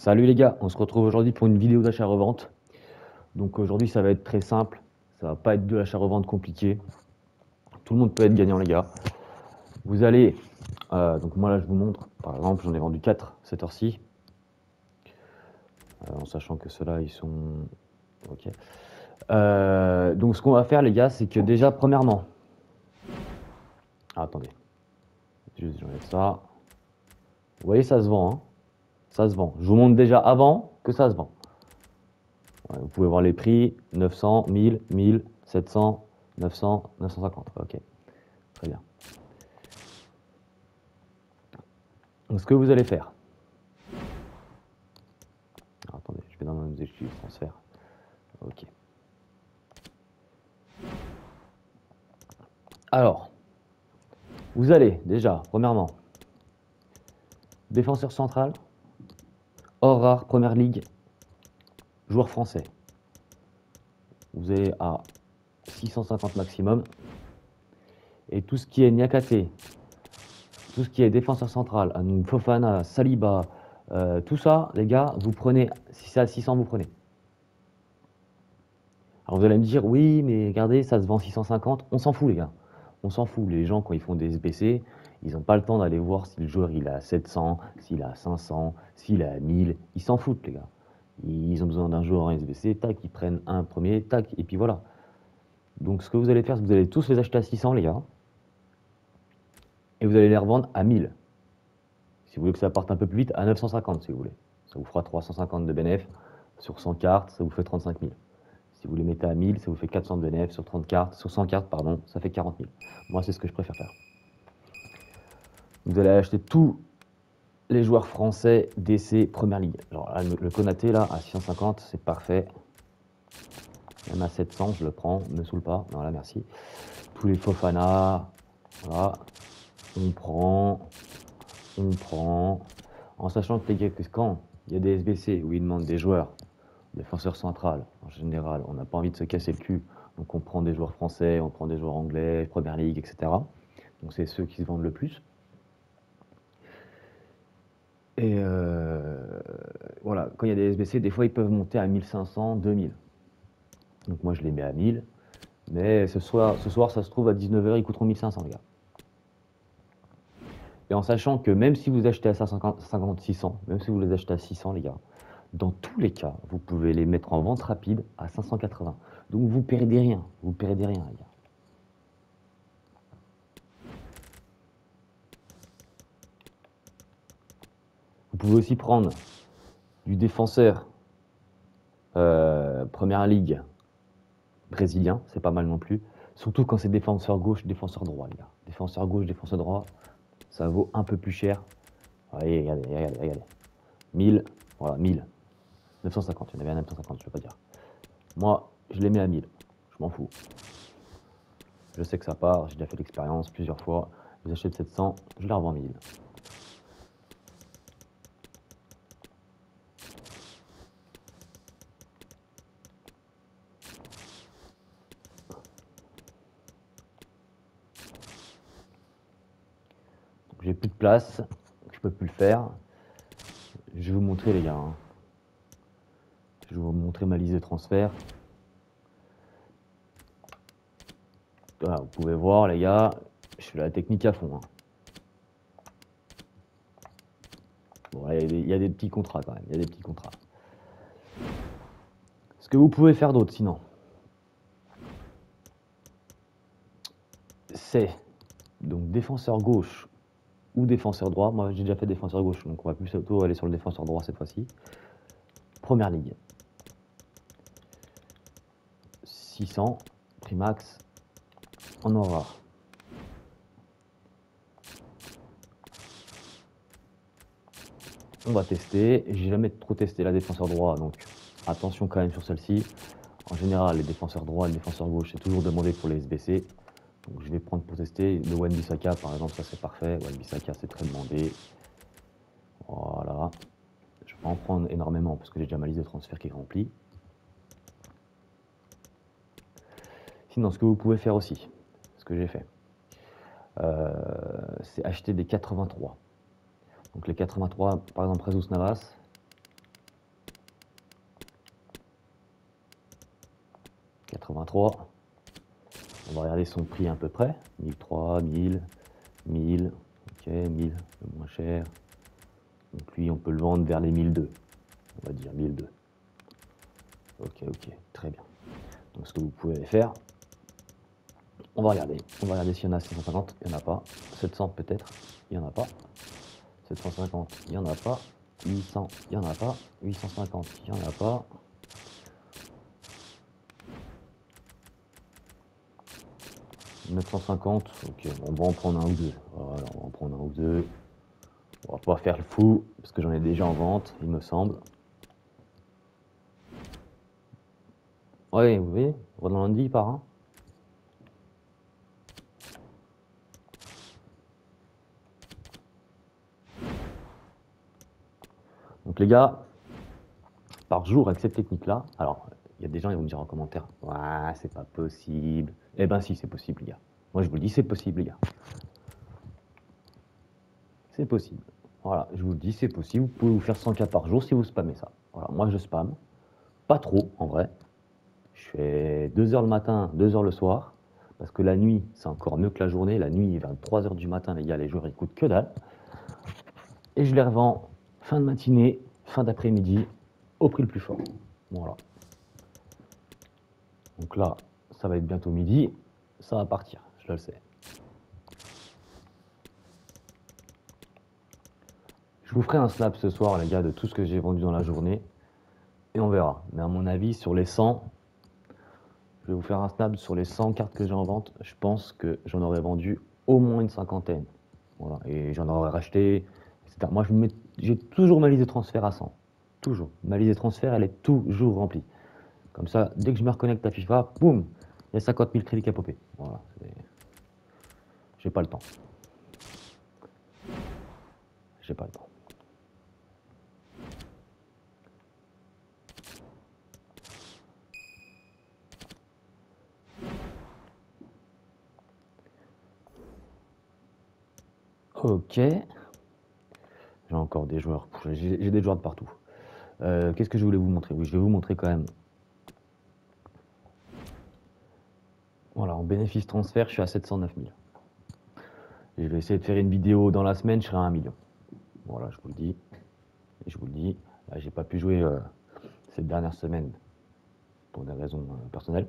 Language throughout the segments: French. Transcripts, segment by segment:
Salut les gars, on se retrouve aujourd'hui pour une vidéo d'achat-revente. Donc aujourd'hui ça va être très simple, ça va pas être de l'achat-revente compliqué. Tout le monde peut être gagnant les gars. Vous allez, euh, donc moi là je vous montre, par exemple j'en ai vendu 4 cette heure-ci. Euh, en sachant que ceux-là ils sont... Ok. Euh, donc ce qu'on va faire les gars, c'est que déjà premièrement... Ah, attendez. Juste j'enlève ça. Vous voyez ça se vend, hein ça se vend. Je vous montre déjà avant que ça se vend. vous pouvez voir les prix, 900, 1000, 1000, 700, 900, 950. Ok, très bien. Donc, ce que vous allez faire. attendez, je vais dans mon exécutif transfert. Ok. Alors, vous allez déjà, premièrement, défenseur central, Hors rare, première ligue, joueur français. Vous allez à 650 maximum. Et tout ce qui est Nyakate, tout ce qui est défenseur central, Fofana, Saliba, euh, tout ça, les gars, vous prenez, si c'est à 600, vous prenez. Alors vous allez me dire, oui, mais regardez, ça se vend 650. On s'en fout, les gars. On s'en fout. Les gens, quand ils font des SBC, ils n'ont pas le temps d'aller voir si le joueur il a 700, s'il a 500, s'il a 1000. Ils s'en foutent, les gars. Ils ont besoin d'un joueur en SBC, tac, ils prennent un premier, tac, et puis voilà. Donc ce que vous allez faire, c'est que vous allez tous les acheter à 600, les gars. Et vous allez les revendre à 1000. Si vous voulez que ça parte un peu plus vite, à 950, si vous voulez. Ça vous fera 350 de bénéf. Sur 100 cartes, ça vous fait 35 000. Si vous les mettez à 1000, ça vous fait 400 de bénéf. Sur 30 cartes, sur 100 cartes, pardon, ça fait 40 000. Moi, c'est ce que je préfère faire. Vous allez acheter tous les joueurs français d'essai Première Ligue. Alors le Konaté là à 650, c'est parfait. Même à 700, je le prends, ne saoule pas. Voilà, merci. Tous les Fofana, voilà. On prend, on prend. En sachant que quand il y a des SBC où ils demandent des joueurs, défenseurs centrales, en général, on n'a pas envie de se casser le cul. Donc on prend des joueurs français, on prend des joueurs anglais, Première Ligue, etc. Donc c'est ceux qui se vendent le plus. Et euh, voilà, quand il y a des SBC, des fois ils peuvent monter à 1500, 2000. Donc moi je les mets à 1000. Mais ce soir, ce soir ça se trouve à 19h, ils coûteront 1500 les gars. Et en sachant que même si vous achetez à 550, 600, même si vous les achetez à 600 les gars, dans tous les cas, vous pouvez les mettre en vente rapide à 580. Donc vous perdez rien, vous perdez rien les gars. Vous pouvez aussi prendre du défenseur euh, première ligue brésilien, c'est pas mal non plus. Surtout quand c'est défenseur gauche, défenseur droit, les gars. Défenseur gauche, défenseur droit, ça vaut un peu plus cher. Regardez, regardez, regardez, regardez. 1000, voilà, 1000. 950, il y en avait un 950, je veux pas dire. Moi, je les mets à 1000. Je m'en fous. Je sais que ça part, j'ai déjà fait l'expérience plusieurs fois. Je les 700, je les revends 1000. j'ai plus de place, je peux plus le faire. Je vais vous montrer les gars. Hein. Je vais vous montrer ma liste de transfert. vous pouvez voir les gars, je fais la technique à fond. Hein. Bon, il y, a des petits contrats quand même, il y a des petits contrats. Ce que vous pouvez faire d'autre sinon, c'est donc défenseur gauche ou défenseur droit. Moi, j'ai déjà fait défenseur gauche, donc on va plutôt aller sur le défenseur droit cette fois-ci. Première ligue. 600, prix max, en aura. On va tester. J'ai jamais trop testé la défenseur droit, donc attention quand même sur celle-ci. En général, les défenseurs droits et les défenseurs gauche, c'est toujours demandé pour les SBC. Je vais prendre pour tester le Wan Bissaka par exemple, ça c'est parfait. Wan Bissaka c'est très demandé. Voilà. Je vais en prendre énormément parce que j'ai déjà ma liste de transfert qui est remplie. dans ce que vous pouvez faire aussi. Ce que j'ai fait. Euh, c'est acheter des 83. Donc les 83, par exemple, Rezus Navas. 83. On va regarder son prix à peu près. 1003, 1000, 1000, ok, 1000, le moins cher. Donc lui, on peut le vendre vers les 1002. On va dire 1002. Ok, ok, très bien. Donc ce que vous pouvez faire, on va regarder. On va regarder s'il y en a 650, il n'y en a pas. 700 peut-être, il n'y en a pas. 750, il n'y en a pas. 800, il n'y en a pas. 850, il n'y en a pas. 950, ok, on va en prendre un ou deux. Voilà, on va en prendre un ou deux. On va pas faire le fou, parce que j'en ai déjà en vente, il me semble. Ouais, vous voyez, lundi par un. Donc les gars, par jour avec cette technique-là, alors il y a des gens qui vont me dire en commentaire, ouais, c'est pas possible. Eh ben si, c'est possible, les gars. Moi, je vous le dis, c'est possible, les gars. C'est possible. Voilà, je vous le dis, c'est possible. Vous pouvez vous faire 100 cas par jour si vous spammez ça. Voilà, moi, je spamme. Pas trop, en vrai. Je fais 2 heures le matin, 2 heures le soir. Parce que la nuit, c'est encore mieux que la journée. La nuit, 23 heures du matin, les gars, les joueurs, ils coûtent que dalle. Et je les revends fin de matinée, fin d'après-midi, au prix le plus fort. Voilà. Donc là, ça va être bientôt midi, ça va partir, je le sais. Je vous ferai un snap ce soir, les gars, de tout ce que j'ai vendu dans la journée. Et on verra. Mais à mon avis, sur les 100, je vais vous faire un snap sur les 100 cartes que j'ai en vente. Je pense que j'en aurais vendu au moins une cinquantaine. Voilà. Et j'en aurais racheté, Moi, j'ai toujours ma liste de transfert à 100. Toujours. Ma liste de transfert, elle est toujours remplie. Comme ça, dès que je me reconnecte à FIFA, boum, il y a 50 000 crédits qui a popé. Voilà. J'ai pas le temps. J'ai pas le temps. Ok. Des joueurs. J'ai des joueurs de partout. Euh, qu'est-ce que je voulais vous montrer? Oui, je vais vous montrer quand même Voilà, en bénéfice transfert, je suis à 709 000. je vais essayer de faire une vidéo dans la semaine, je serai à 1 million. Voilà, je vous le dis. Et je vous le dis, j'ai pas pu jouer euh, cette dernière semaine pour des raisons euh, personnelles.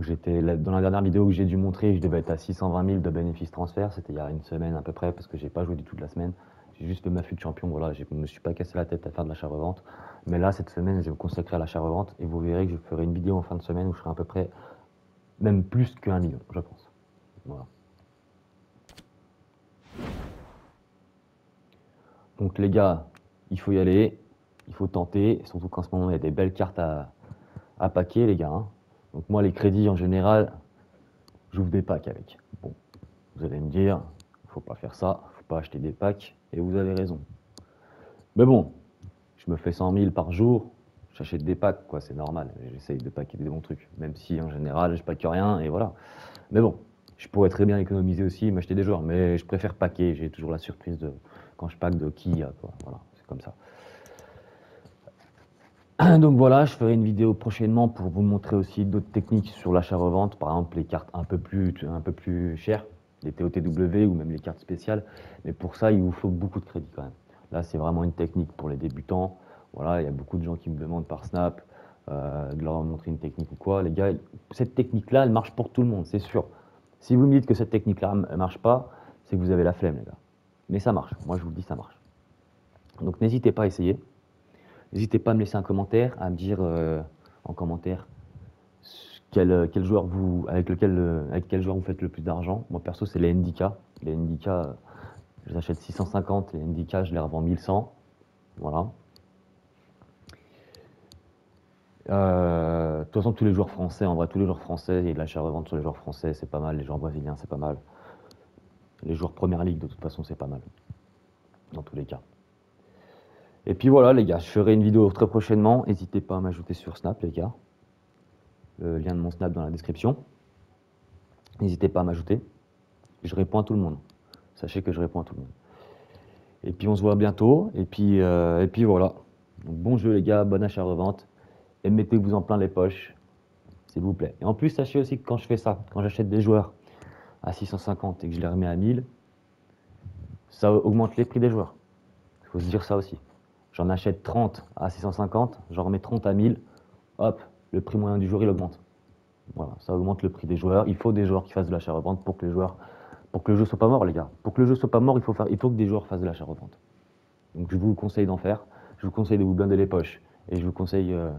J'étais dans la dernière vidéo que j'ai dû montrer, je devais être à 620 000 de bénéfice transfert. C'était il y a une semaine à peu près parce que j'ai pas joué du tout de la semaine. J'ai juste ma de champion. Voilà, je me suis pas cassé la tête à faire de l'achat-revente. Mais là, cette semaine, je vais me consacrer à l'achat-revente et vous verrez que je ferai une vidéo en fin de semaine où je serai à peu près même plus qu'un million, je pense. Voilà. Donc les gars, il faut y aller, il faut tenter, surtout qu'en ce moment il y a des belles cartes à, à paquer les gars. Hein. Donc moi les crédits en général, j'ouvre des packs avec. Bon, vous allez me dire, faut pas faire ça, pas acheter des packs, et vous avez raison. Mais bon, je me fais 100 000 par jour, j'achète des packs, quoi, c'est normal. J'essaye de paquer des bons trucs, même si en général je pack rien et voilà. Mais bon, je pourrais très bien économiser aussi, m'acheter des joueurs, mais je préfère paquer. J'ai toujours la surprise de quand je pack de qui quoi. Voilà, c'est comme ça. Donc voilà, je ferai une vidéo prochainement pour vous montrer aussi d'autres techniques sur l'achat-revente, par exemple les cartes un peu plus, un peu plus chères, les TOTW ou même les cartes spéciales. Mais pour ça, il vous faut beaucoup de crédit quand même. Là, c'est vraiment une technique pour les débutants. Voilà, il y a beaucoup de gens qui me demandent par Snap euh, de leur montrer une technique ou quoi. Les gars, cette technique-là, elle marche pour tout le monde, c'est sûr. Si vous me dites que cette technique-là ne marche pas, c'est que vous avez la flemme, les gars. Mais ça marche. Moi, je vous le dis, ça marche. Donc, n'hésitez pas à essayer. N'hésitez pas à me laisser un commentaire, à me dire euh, en commentaire quel, quel, joueur vous, avec, lequel, avec quel joueur vous faites le plus d'argent? Moi, perso, c'est les NDK. Les NDK, je les achète 650. Les NDK, je les revends 1100. Voilà. Euh, de toute façon, tous les joueurs français, en vrai, tous les joueurs français, et de l'achat-revente sur les joueurs français, c'est pas mal. Les joueurs brésiliens, c'est pas mal. Les joueurs Première Ligue, de toute façon, c'est pas mal. Dans tous les cas. Et puis voilà, les gars, je ferai une vidéo très prochainement. N'hésitez pas à m'ajouter sur Snap, les gars. Le lien de mon Snap dans la description. N'hésitez pas à m'ajouter. Je réponds à tout le monde. Sachez que je réponds à tout le monde. Et puis on se voit bientôt. Et puis, euh, et puis voilà. bon jeu, les gars. Bon achat-revente et mettez-vous en plein les poches. s'il vous plaît. Et en plus, sachez aussi que quand je fais ça, quand j'achète des joueurs à 650 et que je les remets à 1000, ça augmente les prix des joueurs. Il faut se dire ça aussi. J'en achète 30 à 650, j'en remets 30 à 1000, hop, le prix moyen du jour il augmente. Voilà, ça augmente le prix des joueurs. Il faut des joueurs qui fassent de l'achat-revente pour que les joueurs, pour que le jeu soit pas mort, les gars. Pour que le jeu soit pas mort, il faut faire, il faut que des joueurs fassent de l'achat-revente. Donc je vous conseille d'en faire. Je vous conseille de vous blinder les poches et je vous conseille euh,